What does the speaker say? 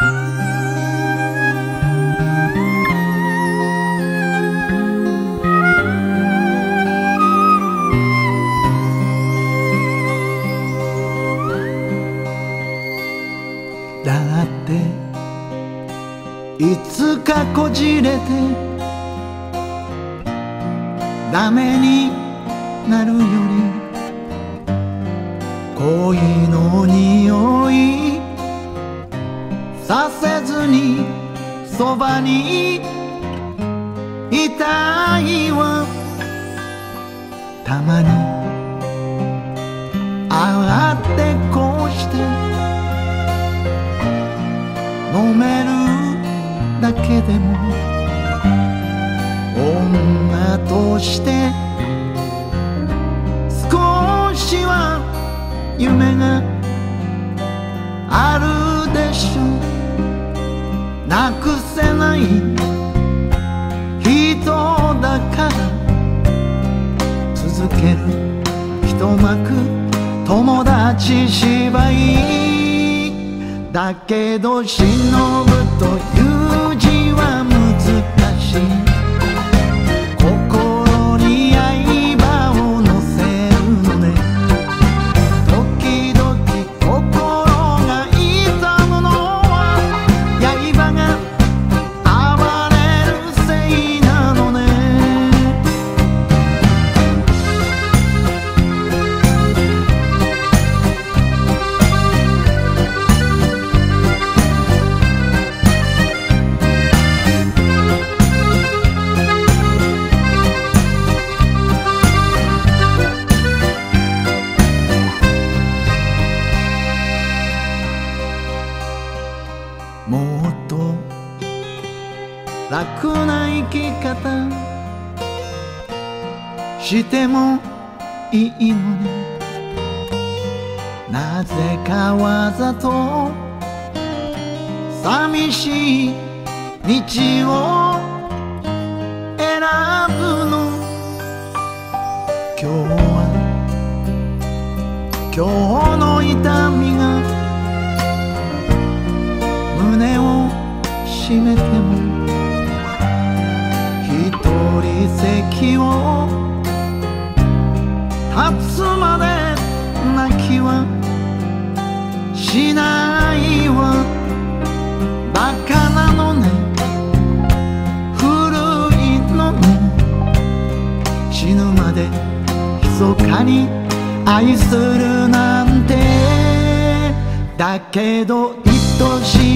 だっていつかこじれてダメになるより恋の匂いにそばにいたいわ。たまにああってこうして飲めるだけでも。女として少しは夢があるなくせない人だから続ける。一幕友達芝居。だけど忍ぶというと。楽な生き方。してもいいのになぜかわざと。寂しい道を。選ぶの。今日は。今日の痛みが。締めても一人席を立つまで泣きはしないわ。バカなのね。古いのね。死ぬまで密かに愛するなんて。だけど愛しい。